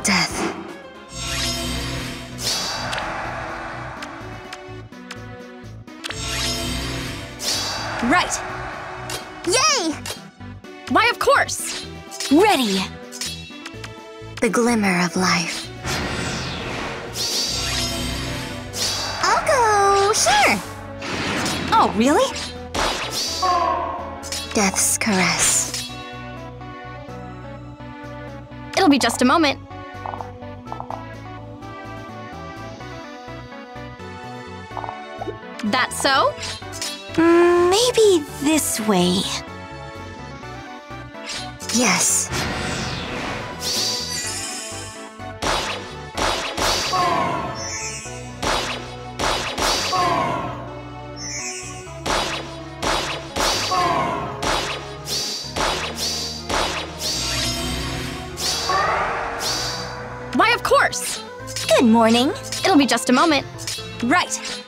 death. Right. Yay! Why, of course. Ready. The glimmer of life. I'll go here. Oh, really? Death's caress. It'll be just a moment. That so? Mm, maybe this way. Yes. Why, of course. Good morning. It'll be just a moment. Right.